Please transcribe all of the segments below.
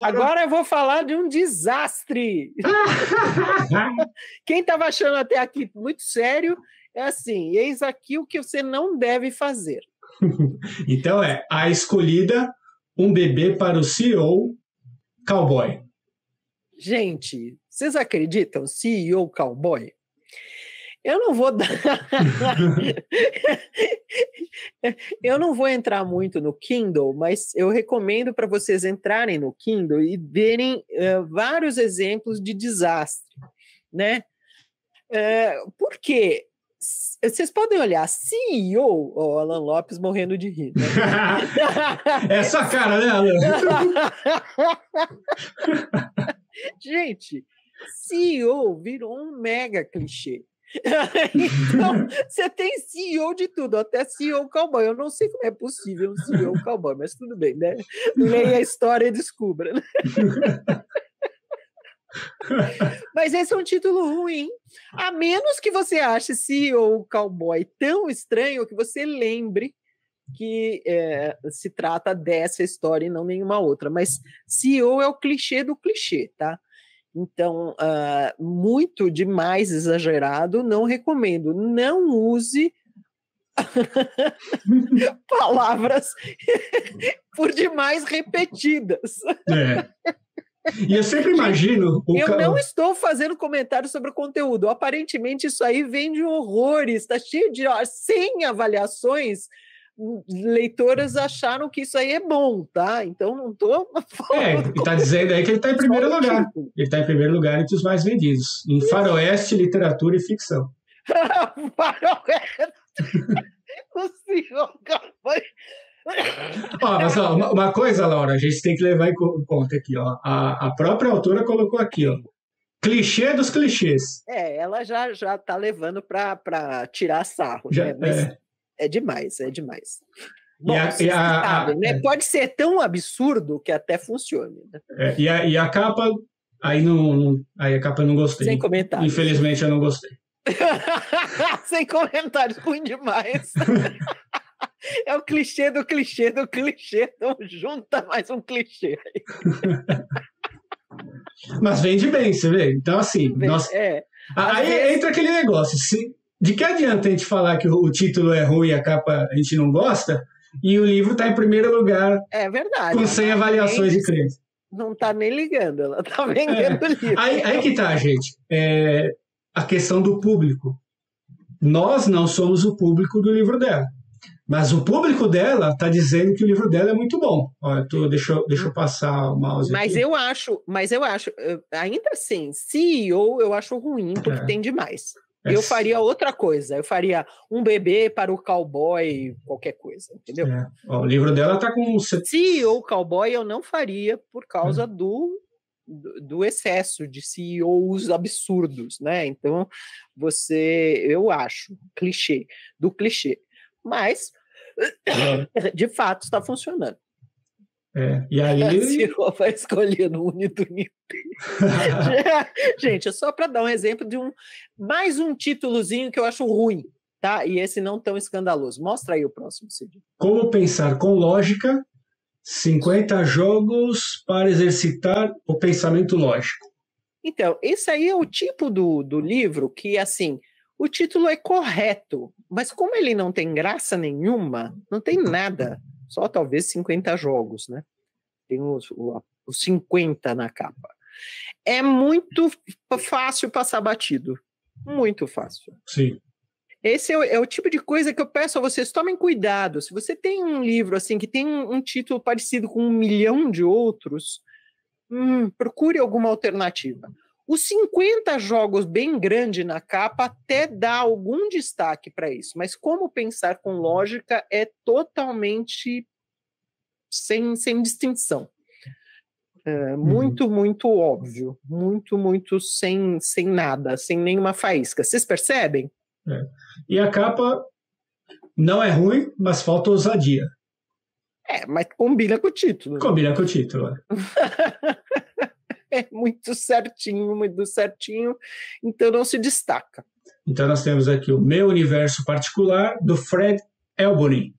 Agora eu vou falar de um desastre. Quem estava achando até aqui muito sério é assim: eis aqui o que você não deve fazer. então é a escolhida, um bebê para o CEO cowboy. Gente, vocês acreditam? CEO cowboy? Eu não vou dar. eu não vou entrar muito no Kindle, mas eu recomendo para vocês entrarem no Kindle e verem uh, vários exemplos de desastre, né? Uh, por quê? Vocês podem olhar, CEO, o Alan Lopes morrendo de rir. Né? Essa cara, né, Alan? Gente, CEO virou um mega clichê. então, você tem CEO de tudo, até CEO cowboy. Eu não sei como é possível um CEO cowboy, mas tudo bem, né? Leia a história e descubra. Né? mas esse é um título ruim. A menos que você ache CEO cowboy tão estranho que você lembre que é, se trata dessa história e não nenhuma outra. Mas CEO é o clichê do clichê, tá? Então, uh, muito demais exagerado, não recomendo. Não use palavras por demais repetidas. É. E eu sempre imagino. eu não estou fazendo comentário sobre o conteúdo. Aparentemente, isso aí vem de horrores, está cheio de ó, 100 avaliações leitoras acharam que isso aí é bom, tá? Então não estou. É, está dizendo aí que ele está em primeiro lugar. Tipo. Ele está em primeiro lugar entre os mais vendidos, em faroeste, literatura e ficção. faroeste. o senhor ó, mas ó, uma, uma, coisa, Laura, a gente tem que levar em conta aqui, ó. A, a própria autora colocou aqui, ó. Clichê dos clichês. É, ela já já tá levando para tirar sarro, já, né? Mas... É é demais, é demais. Bom, e a, e a, a, né? É. Pode ser tão absurdo que até funcione. Né? É, e, a, e a capa, aí, não, aí a capa eu não gostei. Sem comentários. Infelizmente eu não gostei. Sem comentários, ruim demais. é o clichê do clichê do clichê. Então junta mais um clichê. Mas vende bem, você vê? Então, assim, nós... é. aí vezes... entra aquele negócio. Se, de que adianta a gente falar que o título é ruim e a capa a gente não gosta, e o livro está em primeiro lugar. É verdade. Com 100 avaliações de crença. Não está nem ligando, ela está vendendo é. o livro. Aí, aí que tá, gente. É a questão do público. Nós não somos o público do livro dela. Mas o público dela está dizendo que o livro dela é muito bom. Olha, tô, deixa, eu, deixa eu passar o mouse mas aqui. eu acho, mas eu acho, ainda assim, CEO eu acho ruim porque é. tem demais. Eu faria outra coisa. Eu faria um bebê para o cowboy, qualquer coisa, entendeu? É. Ó, o livro dela tá com. CEO cowboy eu não faria por causa é. do, do excesso de CEOs absurdos, né? Então, você, eu acho, clichê, do clichê. Mas, é. de fato, está funcionando. É, e aí. A Ciro vai escolher no Unidunité. Gente, é só para dar um exemplo de um mais um títulozinho que eu acho ruim, tá? E esse não tão escandaloso. Mostra aí o próximo, Cid. Como pensar com lógica 50 jogos para exercitar o pensamento lógico. Então, esse aí é o tipo do, do livro que, assim, o título é correto, mas como ele não tem graça nenhuma, não tem nada só talvez 50 jogos, né? Tem os, os 50 na capa. É muito fácil passar batido. Muito fácil. Sim. Esse é o, é o, tipo de coisa que eu peço a vocês, tomem cuidado. Se você tem um livro assim que tem um, um título parecido com um milhão de outros, hum, procure alguma alternativa. Os 50 jogos bem grande na capa até dá algum destaque para isso, mas como pensar com lógica é totalmente sem, sem distinção. É, uhum. muito, muito óbvio, muito, muito sem, sem nada, sem nenhuma faísca. Vocês percebem? É. E a capa não é ruim, mas falta ousadia. É, mas combina com o título. Combina com o título. É. muito certinho, muito certinho, então não se destaca. Então nós temos aqui o Meu Universo Particular, do Fred Elbony.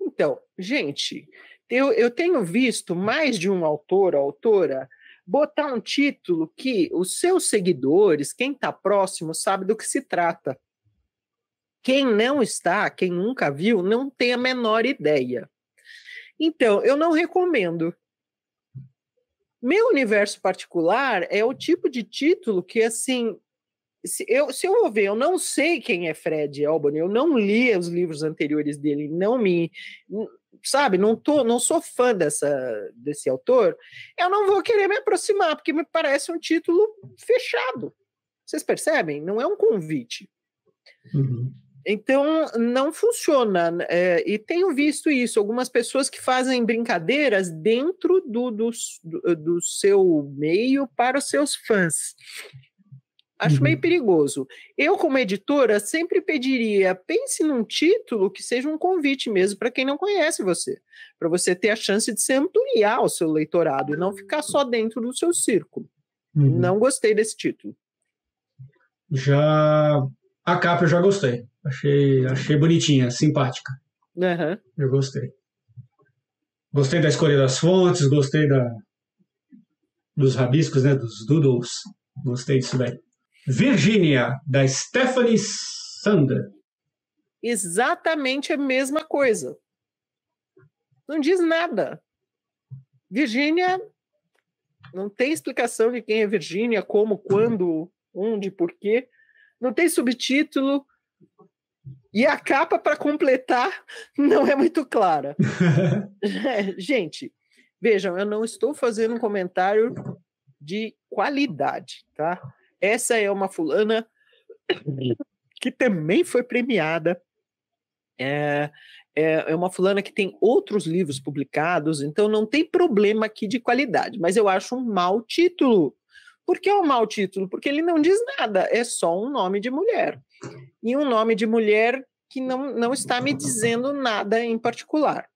Então, gente, eu, eu tenho visto mais de um autor ou autora botar um título que os seus seguidores, quem está próximo, sabe do que se trata. Quem não está, quem nunca viu, não tem a menor ideia. Então, eu não recomendo. Meu universo particular é o tipo de título que, assim, se eu, se eu vou ver, eu não sei quem é Fred Albany, eu não li os livros anteriores dele, não me. Sabe, não, tô, não sou fã dessa, desse autor, eu não vou querer me aproximar, porque me parece um título fechado. Vocês percebem? Não é um convite. Uhum. Então, não funciona. É, e tenho visto isso, algumas pessoas que fazem brincadeiras dentro do, do, do seu meio para os seus fãs. Acho uhum. meio perigoso. Eu, como editora, sempre pediria: pense num título que seja um convite mesmo para quem não conhece você, para você ter a chance de se ampliar o seu leitorado e não ficar só dentro do seu círculo. Uhum. Não gostei desse título. Já a capa eu já gostei. Achei, achei bonitinha, simpática. Uhum. Eu gostei. Gostei da escolha das fontes, gostei da, dos rabiscos, né, dos doodles. Gostei disso daí. Virgínia, da Stephanie Sander. Exatamente a mesma coisa. Não diz nada. Virgínia não tem explicação de quem é Virgínia, como, quando, onde, porquê. Não tem subtítulo. E a capa, para completar, não é muito clara. é, gente, vejam, eu não estou fazendo um comentário de qualidade, tá? Essa é uma fulana que também foi premiada. É, é, é, uma fulana que tem outros livros publicados, então não tem problema aqui de qualidade, mas eu acho um mau título. Por que é um mau título? Porque ele não diz nada, é só um nome de mulher. E um nome de mulher que não, não está me dizendo nada em particular.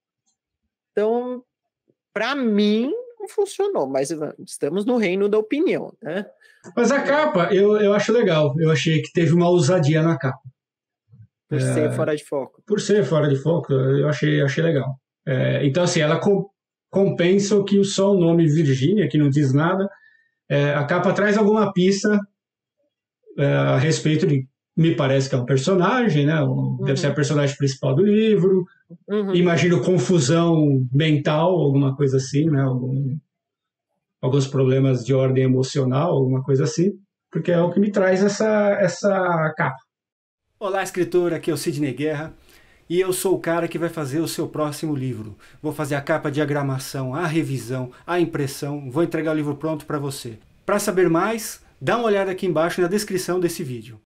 Então, para mim, não funcionou, mas estamos no reino da opinião, né? Mas a capa, eu, eu acho legal. Eu achei que teve uma ousadia na capa. Por é, ser fora de foco. Por ser fora de foco, eu achei, achei legal. É, então, assim, ela com, compensa o que só o nome Virgínia, que não diz nada. É, a capa traz alguma pista é, a respeito de. Me parece que é um personagem, né? Um, uhum. Deve ser a personagem principal do livro. Uhum. Imagino confusão mental, alguma coisa assim, né? Algum, alguns problemas de ordem emocional, alguma coisa assim, porque é o que me traz essa, essa capa. Olá, escritor, aqui é o Sidney Guerra e eu sou o cara que vai fazer o seu próximo livro. Vou fazer a capa, a diagramação, a revisão, a impressão, vou entregar o livro pronto para você. Para saber mais, dá uma olhada aqui embaixo na descrição desse vídeo.